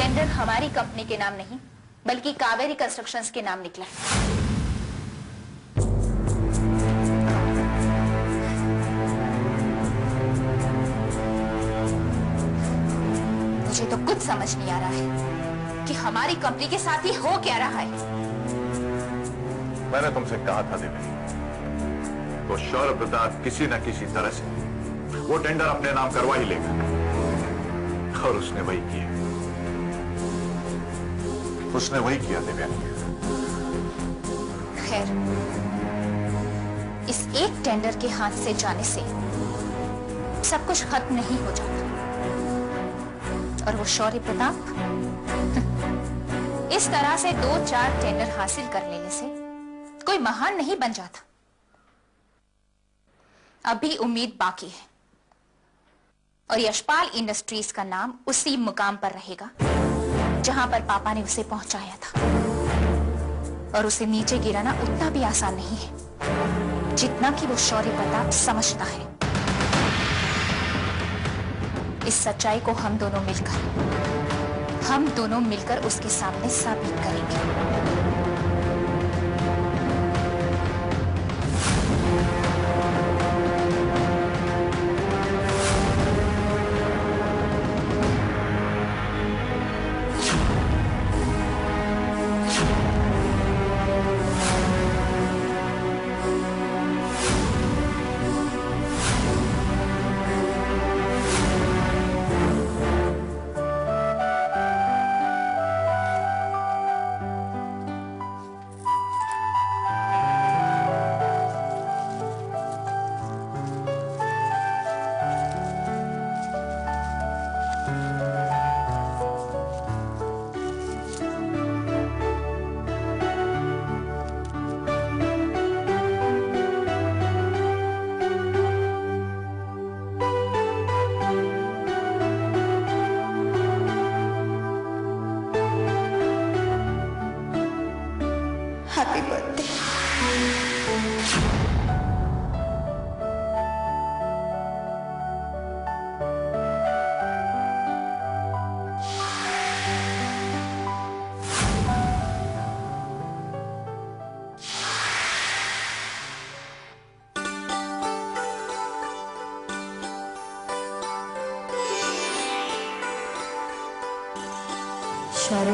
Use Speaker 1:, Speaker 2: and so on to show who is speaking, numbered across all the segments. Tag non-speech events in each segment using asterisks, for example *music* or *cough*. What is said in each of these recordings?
Speaker 1: Tender हमारी company के नाम नहीं, बल्कि कावेरी कंस्ट्रक्शंस के नाम निकला है। मुझे तो कुछ समझ नहीं आ रहा है कि हमारी कंपनी के साथ ही हो क्या रहा है।
Speaker 2: मैंने तुमसे कहा था, देवी, वो शौर्य प्रताप किसी न किसी तरह से वो टेंडर अपने नाम करवा ही लेगा। और उसने वही किया। उसने वही किया देवयानी
Speaker 1: खैर, इस एक टेंडर के हाथ से जाने से सब कुछ खत्म नहीं हो जाता। और वो शौर्य प्रताप, *laughs* इस तरह से दो चार टेंडर हासिल कर लेने से कोई महान नहीं बन जाता। अभी उम्मीद बाकी है। और यशपाल इंडस्ट्रीज़ का नाम उसी मुकाम पर रहेगा। जहाँ पर पापा ने उसे पहुँचाया था। और उसे नीचे गिराना उतना भी आसान नहीं है, जितना कि वो शौर्य प्रताप समझता है। इस सच्चाई को हम दोनों मिलकर, हम दोनों मिलकर उसके सामने साबित करेंगे।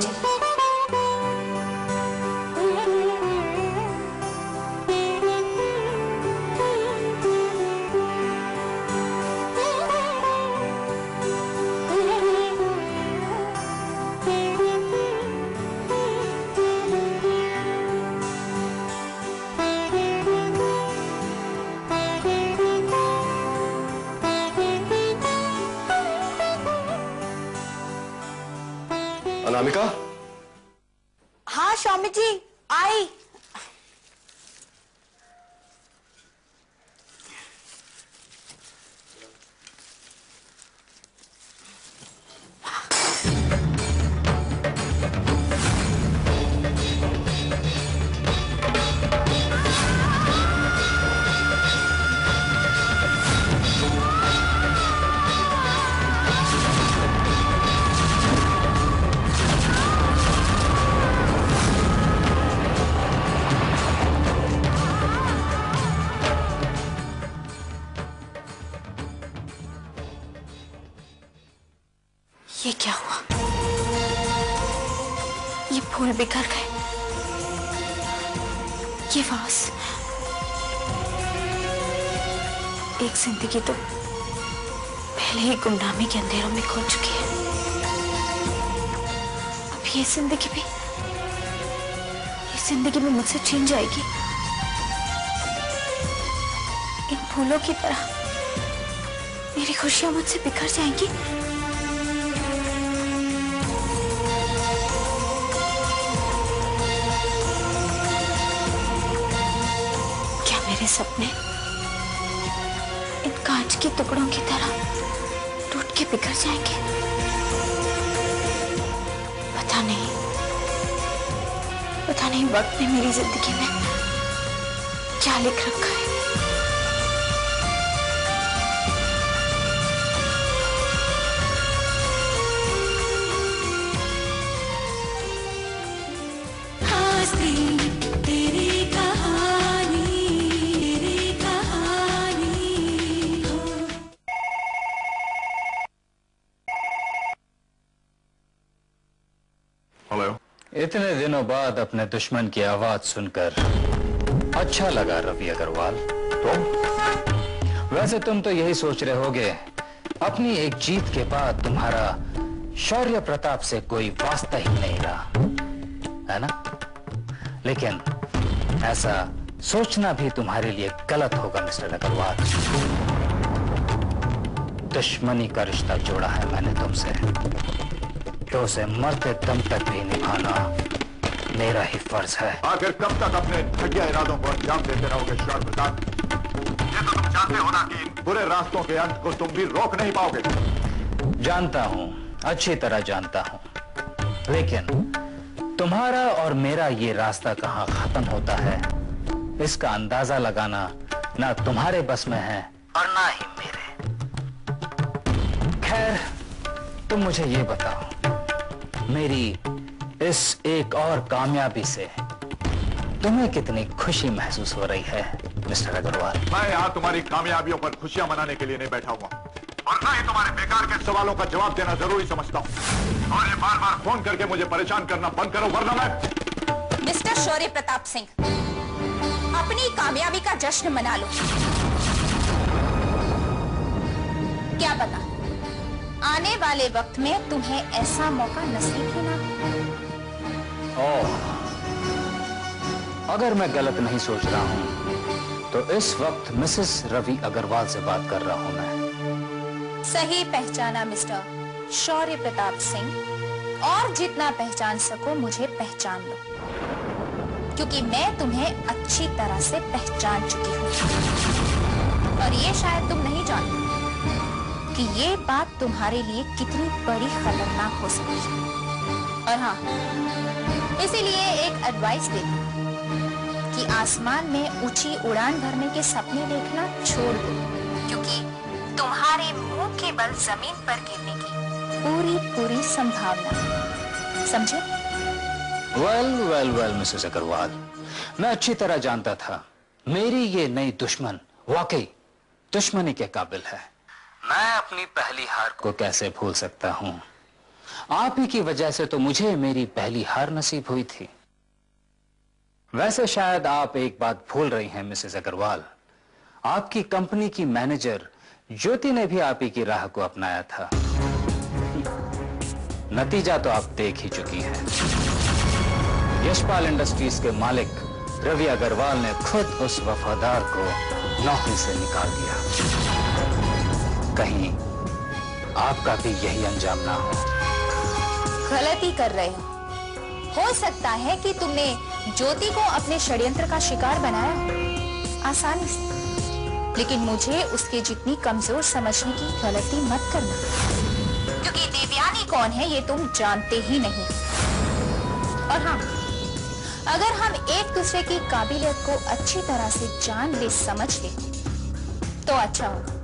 Speaker 1: Thank you.
Speaker 3: अनामिका
Speaker 4: हाँ बिखर गए ये वास। एक ज़िंदगी तो पहले ही गुमनामी के अंधेरों में खो चुकी है। अब ये ज़िंदगी भी, ये ज़िंदगी में मुझसे छीन जाएगी। इन फूलों की तरह मेरी खुशियाँ मुझसे बिखर जाएँगी। सपने। इन कांच के टुकड़ों की तरह टूट के बिखर जाएँगे। पता नहीं पता नहीं वक्त ने मेरी ज़िंदगी में क्या लिख रखा है।
Speaker 5: इतने दिनों बाद अपने दुश्मन की आवाज़ सुनकर अच्छा लगा रवि अग्रवाल।
Speaker 2: तुम
Speaker 5: वैसे तुम तो यही सोच रहे होगे, अपनी एक जीत के बाद तुम्हारा शौर्य प्रताप से कोई वास्ता ही नहीं रहा, है ना? लेकिन ऐसा सोचना भी तुम्हारे लिए गलत होगा, मिस्टर अग्रवाल। दुश्मनी का रिश्ता जोड़ा है मैंने तुमसे। तो उसे मरते दम तक भी निभाना मेरा ही फ़र्ज़ है।
Speaker 2: आखिर कब तक अपने घटिया इरादों को अंजाम देते रहोगे प्रताप ये तो तुम जानते हो ना कि इन बुरे रास्तों के अंत को तुम भी रोक नहीं पाओगे।
Speaker 5: जानता हूँ अच्छी तरह जानता हूँ। लेकिन तुम्हारा और मेरा ये रास्ता कहाँ खत्म होता है इसका अंदाज़ा लगाना ना तुम्हारे बस में है और ना ही मेरे। खैर तुम मुझे ये बताओ मेरी इस एक और कामयाबी से तुम्हें कितनी खुशी महसूस हो रही है मिस्टर अग्रवाल?
Speaker 2: मैं यहाँ तुम्हारी कामयाबियों पर खुशियाँ मनाने के लिए नहीं बैठा हुआ। और ना ही तुम्हारे बेकार के सवालों का जवाब देना ज़रूरी समझता हूँ। और ये बार बार फ़ोन करके मुझे परेशान करना बंद करो वरना मैं
Speaker 1: मिस्टर शौर्य प्रताप सिंह अपनी कामयाबी का जश्न मना लो। क्या पता आने वाले वक्त में तुम्हें ऐसा मौका नसीब ही ना
Speaker 5: अगर मैं गलत नहीं सोच रहा हूँ तो इस वक्त मिसेस रवि अग्रवाल से बात कर रहा हूँ मैं।
Speaker 1: सही पहचाना मिस्टर शौर्य प्रताप सिंह। और जितना पहचान सको मुझे पहचान लो। क्योंकि मैं तुम्हें अच्छी तरह से पहचान चुकी हूँ। और ये शायद तुम नहीं जानते। कि ये बात तुम्हारे लिए कितनी बड़ी खतरनाक हो सकती है। और हाँ इसीलिए एक एडवाइस देती कि आसमान में ऊँची उड़ान भरने के सपने देखना छोड़ दो, क्योंकि तुम्हारे मुँह के बल ज़मीन पर गिरने की पूरी पूरी संभावना समझे?
Speaker 5: Well well well Mrs Agarwal मैं अच्छी तरह जानता था, मेरी ये नई दुश्मन, वाकई, दुश्मनी के काबिल है। मैं अपनी पहली हार को कैसे भूल सकता हूँ? आप ही की वजह से तो मुझे मेरी पहली हार नसीब हुई थी। वैसे शायद आप एक बात भूल रही हैं, मिसेस अग्रवाल। आपकी कंपनी की मैनेजर ज्योति ने भी आप ही की राह को अपनाया था। नतीजा तो आप देख ही चुकी हैं। यशपाल इंडस्ट्रीज़ के मालिक रवि अग्रवाल ने खुद उस वफादार को नौकरी से निकाल दिया। कहीं आपका भी यही अंजाम ना हो।
Speaker 1: गलती कर रहे हो। हो सकता है कि तुमने ज्योति को अपने षड्यंत्र का शिकार बनाया आसानी से। लेकिन मुझे उसके जितनी कमज़ोर समझने की गलती मत करना। क्योंकि देवयानी कौन है, ये तुम जानते ही नहीं। और हाँ अगर हम एक दूसरे की काबिलियत को अच्छी तरह से जान ले समझ ले तो अच्छा होगा।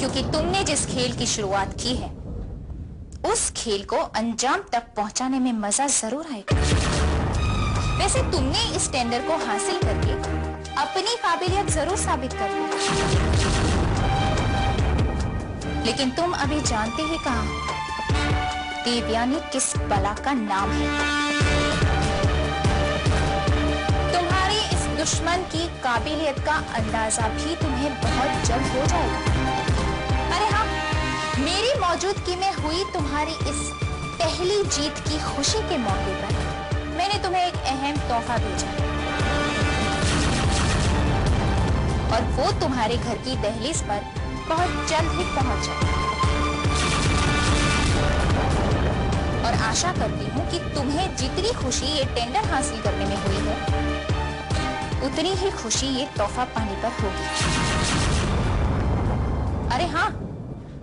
Speaker 1: क्योंकि तुमने जिस खेल की शुरुआत की है, उस खेल को अंजाम तक पहुँचाने में मज़ा ज़रूर आएगा। वैसे तुमने इस टेंडर को हासिल करके अपनी काबिलियत ज़रूर साबित कर ली। लेकिन तुम अभी जानते ही कहा देवयानी किस बला का नाम है? तुम्हारी इस दुश्मन की काबिलियत का अंदाज़ा भी तुम्हें बहुत जल्द हो जाएगा। मेरी मौजूदगी में हुई तुम्हारी इस पहली जीत की खुशी के मौके पर, मैंने तुम्हें एक अहम तोहफा भेजा। और वो तुम्हारे घर की दहलीज पर बहुत जल्द ही पहुँच जाए। और आशा करती हूँ कि तुम्हें जितनी खुशी ये टेंडर हासिल करने में हुई है, उतनी ही खुशी ये तोहफा पाने पर होगी। अरे हाँ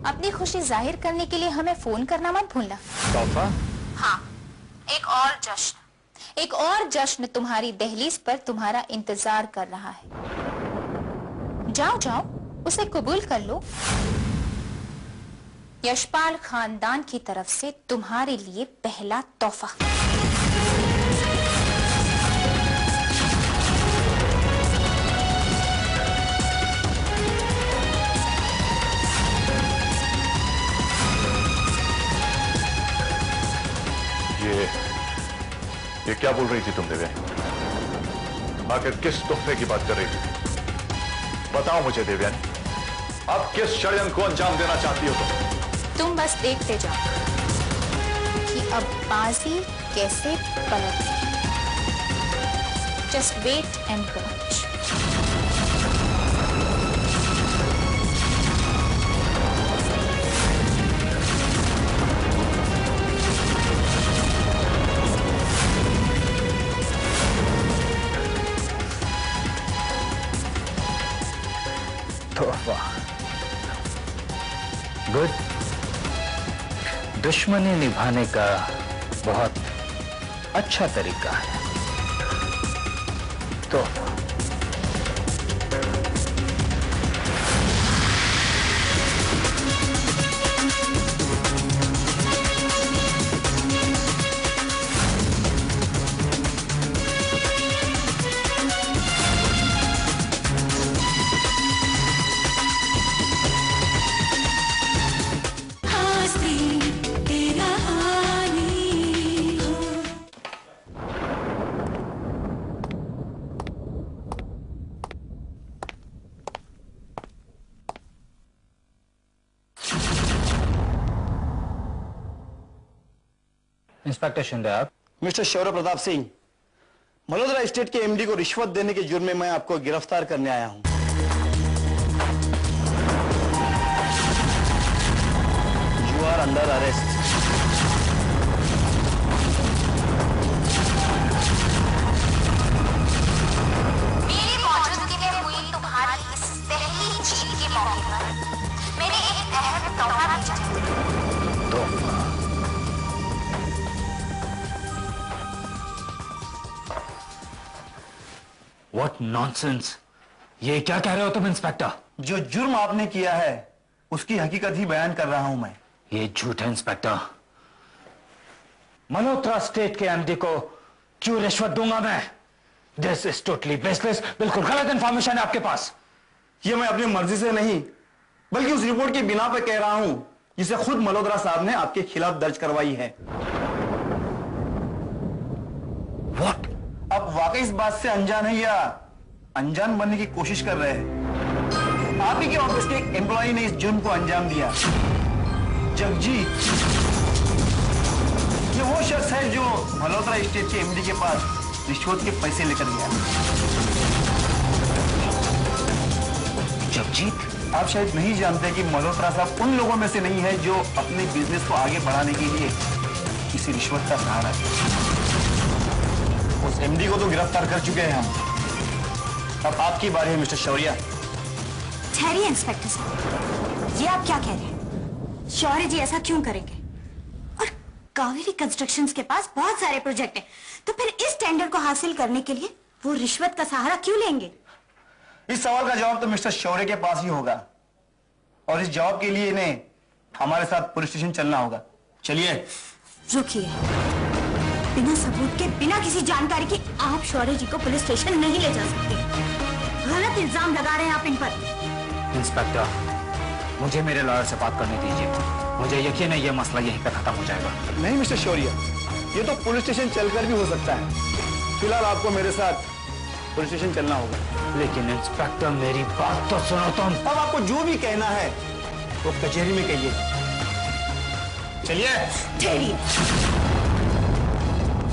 Speaker 1: अपनी खुशी ज़ाहिर करने के लिए हमें फ़ोन करना मत भूलना।
Speaker 5: तोहफा
Speaker 1: हाँ एक और जश्न। एक और जश्न तुम्हारी दहलीज पर तुम्हारा इंतज़ार कर रहा है। जाओ जाओ उसे कबूल कर लो। यशपाल खानदान की तरफ़ से तुम्हारे लिए पहला तोहफा।
Speaker 2: ये ये क्या बोल रही थी तुम देवयानी आखिर किस तोहफे की बात कर रही थी? बताओ मुझे देवयानी अब किस षड्यंत्र को अंजाम देना चाहती हो तुम?
Speaker 1: तुम बस देखते जाओ कि अब बाजी कैसे पलटती जस्ट वेट एंड वॉच
Speaker 5: तोहफा गुड दुश्मनी निभाने का बहुत अच्छा तरीका है। तोहफा इंस्पेक्टर शिंदे आप।
Speaker 6: मिस्टर शौर्य प्रताप सिंह मलोदरा स्टेट के एमडी को रिश्वत देने के जुर्म में मैं आपको गिरफ़्तार करने आया हूँ। You are under arrest
Speaker 5: What nonsense! ये क्या कह रहे हो तुम इंस्पेक्टर
Speaker 6: जो जुर्म आपने किया है उसकी हकीकत ही बयान कर रहा हूँ मैं।
Speaker 5: ये झूठ है इंस्पेक्टर मल्होत्रा स्टेट के एमडी को क्यों रिश्वत दूँगा मैं? दिस इज़ टोटली बेसलेस बिल्कुल गलत इंफॉर्मेशन है आपके पास।
Speaker 6: ये मैं अपनी मर्ज़ी से नहीं बल्कि उस रिपोर्ट की बिना पर कह रहा हूँ जिसे खुद मल्होत्रा साहब ने आपके खिलाफ दर्ज करवाई है।
Speaker 5: What?
Speaker 6: आप वाकई इस बात से अनजान है या अनजान बनने की कोशिश कर रहे हैं? आप ही के ऑफ़िस के एम्प्लॉय ने इस जुर्म को अंजाम दिया। जगजीत। ये वो शख्स है जो मल्होत्रा स्टेट के एमडी के पास रिश्वत के पैसे लेकर गया
Speaker 5: जगजीत?
Speaker 6: आप शायद नहीं जानते कि मल्होत्रा साहब उन लोगों में से नहीं है जो अपने बिज़नेस को आगे बढ़ाने के लिए किसी रिश्वत का सहारा। उस एमडी को तो गिरफ़्तार कर चुके हैं हम। अब आपकी बारी है मिस्टर शौर्या।
Speaker 4: ठहरिए इंस्पेक्टर साहब। ये आप क्या कह रहे हैं? शौर्य जी ऐसा क्यों करेंगे? और कावेरी कंस्ट्रक्शंस के पास बहुत सारे प्रोजेक्ट हैं। तो फिर इस टेंडर को हासिल करने के लिए वो रिश्वत का सहारा क्यों लेंगे?
Speaker 6: इस सवाल का जवाब तो मिस्टर शौर्य के पास ही होगा। और इस जवाब के लिए इन्हें हमारे साथ पुलिस स्टेशन चलना होगा। चलिए।
Speaker 4: रुकिए। बिना सबूत के बिना किसी जानकारी के आप शौर्य जी को पुलिस स्टेशन नहीं ले जा सकते। गलत इल्ज़ाम लगा रहे हैं आप इन पर।
Speaker 5: इंस्पेक्टर मुझे मेरे लॉयर से बात करने दीजिए। मुझे यकीन है ये मसला यहीं पे खत्म हो जाएगा।
Speaker 6: नहीं मिस्टर शौर्य ये तो पुलिस स्टेशन चलकर भी हो सकता है। फ़िलहाल आपको मेरे साथ पुलिस स्टेशन चलना होगा।
Speaker 5: लेकिन इंस्पेक्टर मेरी बात तो सुनो तुम।
Speaker 6: अब आपको जो भी कहना है वो तो कचहरी में कहिए। चलिए।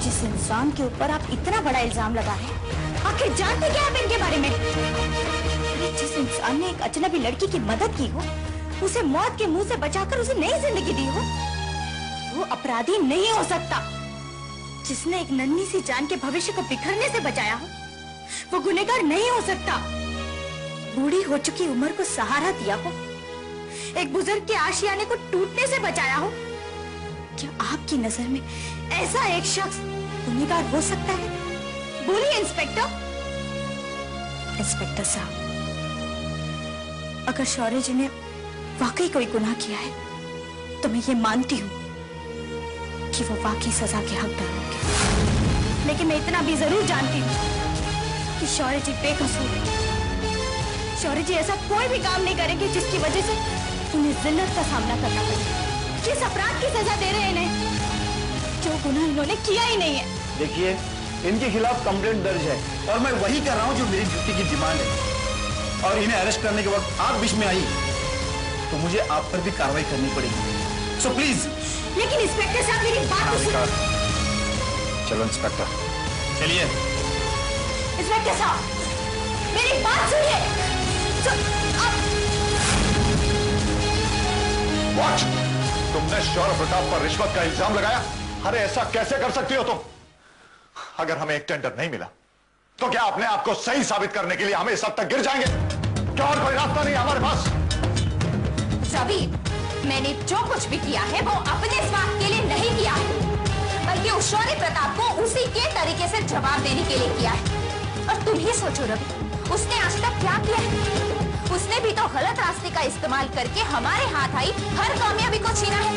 Speaker 4: जिस इंसान के ऊपर आप इतना बड़ा इल्ज़ाम लगा रहे हैं, आखिर जानते क्या आप इनके बारे में? जिस इंसान ने एक अजनबी लड़की की मदद की हो, उसे मौत के मुँह से बचाकर उसे नई ज़िंदगी दी हो, वो अपराधी नहीं हो सकता। जिसने एक नन्ही सी जान के भविष्य को बिखरने से बचाया हो, वो गुनेगार नहीं हो सकता। बूढ़ी हो चुकी उम्र को सहारा दिया हो, एक बुज़ुर्ग के आशियाने को टूटने से बचाया हो क्या आपकी नज़र में ऐसा एक शख्स गुनहगार हो सकता है? बोलिए, इंस्पेक्टर। इंस्पेक्टर साहब, अगर शौर्य जी ने वाकई कोई गुनाह किया है तो मैं ये मानती हूँ कि वो वाकई सजा के हकदार होंगे। लेकिन मैं इतना भी ज़रूर जानती हूँ कि शौर्य जी बेकसूर हैं। शौर्य जी ऐसा कोई भी काम नहीं करेंगे जिसकी वजह से उन्हें जिल्लत का सामना करना पड़े किस अपराध की सजा दे रहे हैं इन्हें जो गुनाह इन्होंने किया ही नहीं है।
Speaker 6: देखिए इनके खिलाफ कंप्लेंट दर्ज है और मैं वही कर रहा हूँ जो मेरी ड्यूटी की डिमांड है। और इन्हें अरेस्ट करने के वक्त आप बीच में आई तो मुझे आप पर भी कार्रवाई करनी पड़ेगी। सो प्लीज़
Speaker 4: लेकिन इंस्पेक्टर साहब मेरी बात तो सुनिए
Speaker 3: चलो इंस्पेक्टर।
Speaker 6: चलिए।
Speaker 4: इंस्पेक्टर साहब मेरी बात सुनिए।
Speaker 2: वॉच तुमने शौर्य प्रताप पर रिश्वत का इल्ज़ाम लगाया? अरे, ऐसा कैसे कर सकती हो तुम? अगर हमें एक टेंडर नहीं मिला तो क्या अपने आप को सही साबित करने के लिए हमें हद तक गिर जाएँगे? क्या और कोई रास्ता नहीं हमारे पास?
Speaker 1: रवि मैंने जो कुछ भी किया है, वो अपने स्वार्थ के लिए नहीं किया है। बल्कि उस शौर्य प्रताप को उसी के तरीके से जवाब देने के लिए किया है। और तुम ही सोचो, रवि, उसने आज तक क्या किया है? उसने भी तो गलत रास्ते का इस्तेमाल करके हमारे हाथ आई, हर कामयाबी को छीना है।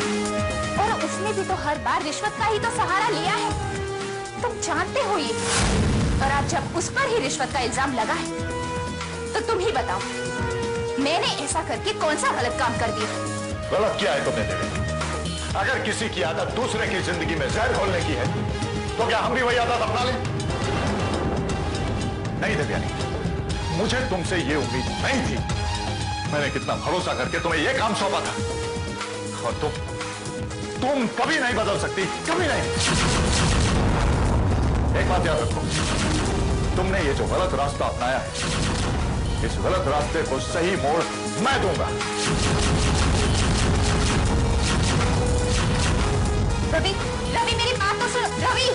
Speaker 1: और उसने भी तो हर बार रिश्वत का ही तो सहारा लिया है। तुम जानते हो ये। और आज जब उस पर ही रिश्वत का इल्ज़ाम लगा है तो तुम ही बताओ, मैंने ऐसा करके कौन सा गलत काम कर दिया?
Speaker 2: गलत किया है तुमने अगर किसी की आदत दूसरे की ज़िंदगी में जहर खोलने की है तो क्या हम भी वही आदत अपना लें? नहीं देवयानी मुझे तुमसे ये उम्मीद नहीं थी। मैंने कितना भरोसा करके तुम्हें ये काम सौंपा था। और तुम तुम कभी नहीं बदल सकती, कभी नहीं। एक बात याद रखो, तुमने ये जो गलत रास्ता अपनाया है, इस गलत रास्ते को सही मोड़ मैं दूँगा।
Speaker 1: रवि रवि, मेरी बात तो सुनो, रवि।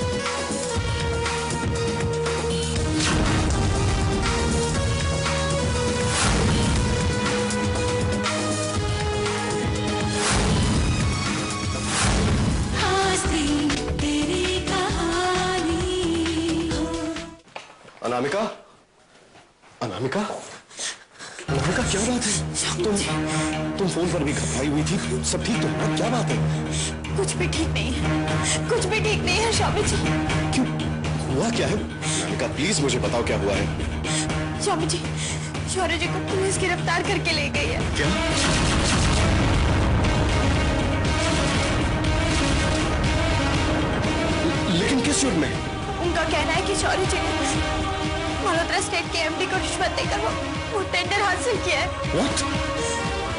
Speaker 3: अनामिका? अनामिका? अनामिका क्या बात है? तुम तुम फ़ोन पर भी घबराई हुई थी। सब ठीक तो है? क्या बात है?
Speaker 4: कुछ भी ठीक नहीं है। कुछ भी ठीक नहीं है स्वामी जी।
Speaker 3: क्यों? हुआ क्या है? अनामिका प्लीज़ मुझे बताओ क्या हुआ है?
Speaker 4: स्वामी जी शौर्य जी को पुलिस गिरफ़्तार करके ले गई है।
Speaker 3: क्या? लेकिन किस युग में?
Speaker 4: उनका कहना है कि शौर्य जी ने मल्होत्रा स्टेट के एमडी को रिश्वत देकर वो, वो टेंडर हासिल किया है।
Speaker 3: व्हाट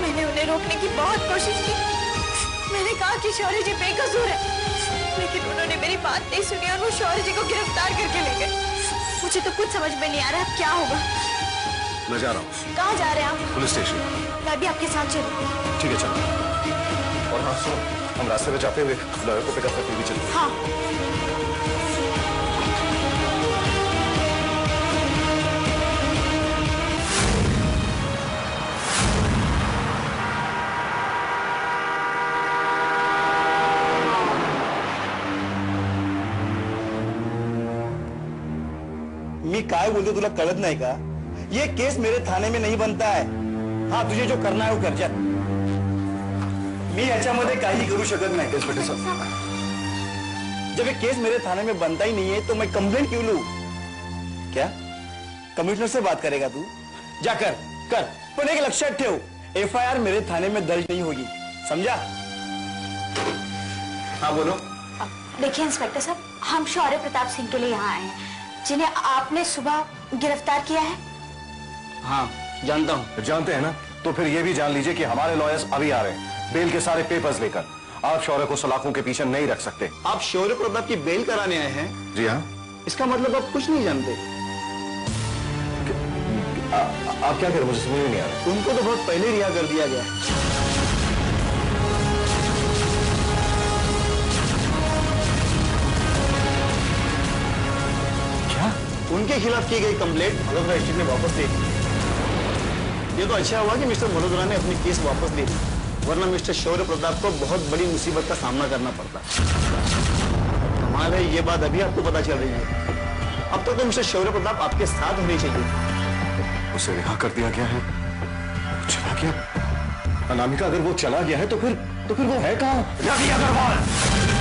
Speaker 4: मैंने उन्हें रोकने की बहुत कोशिश की। मैंने कहा कि शौर्य जी बेकसूर है। लेकिन उन्होंने मेरी बात नहीं सुनी और वो शौर्य जी को गिरफ़्तार करके ले गए। मुझे तो कुछ समझ में नहीं आ रहा क्या होगा।
Speaker 3: मैं जा रहा हूँ।
Speaker 4: कहाँ जा रहे हैं आप?
Speaker 3: Police station.
Speaker 4: मैं भी आपके साथ चलूँ।
Speaker 3: ठीक है चलो। और हाँ सुनो हम रास्ते में जाते हुए लॉयर को पिकअप करके भी चलेंगे
Speaker 4: हाँ।
Speaker 6: काय बोलतो तुला कळत नाही का? ये केस मेरे थाने में नहीं बनता है। हाँ तुझे जो करना है वो कर, जा। मी याच्यामध्ये काही करू शकत नाही
Speaker 3: इंस्पेक्टर साहब.
Speaker 6: जब ये केस मेरे थाने में बनता ही नहीं है तो मैं कंप्लेंट क्यों लू? क्या? कमिश्नर से बात करेगा तू? जा, कर पण एक लक्षात ठेव। एफ़ मेरे थाने में दर्ज नहीं होगी। समझा? हाँ बोलो।
Speaker 4: देखिए, इंस्पेक्टर साहब, हम शौर्य प्रताप सिंह के लिए यहाँ आए हैं। जिन्हें आपने सुबह गिरफ़्तार किया है?
Speaker 6: हाँ जानता हूँ।
Speaker 3: जानते हैं ना तो फिर ये भी जान लीजिए कि हमारे लॉयर्स अभी आ रहे हैं। बेल के सारे पेपर्स लेकर। आप शौर्य को सलाखों के पीछे नहीं रख सकते।
Speaker 6: आप शौर्य प्रताप की बेल कराने आए हैं?
Speaker 3: जी हाँ।
Speaker 6: इसका मतलब आप कुछ नहीं जानते।
Speaker 3: आ- आप क्या करें मुझे समझ नहीं आ रहा।
Speaker 6: उनको तो बहुत पहले रिहा कर दिया गया। उनके खिलाफ की गई कंप्लेंट मल्होत्रा स्टेट ने वापस ले ली ये तो अच्छा हुआ कि मिस्टर मल्होत्रा ने अपनी केस वापस ले ली वरना मिस्टर शौर्य प्रताप को बहुत बड़ी मुसीबत का सामना करना पड़ता। हमारे ये बात अभी आपको पता चल रही है। अब तक तो मिस्टर शौर्य प्रताप आपके साथ होने चाहिए।
Speaker 3: उसे रिहा कर दिया गया है। चला गया। अनामिका अगर वो चला गया है तो फिर तो फिर वो है कहाँ?
Speaker 2: रवि अग्रवाल!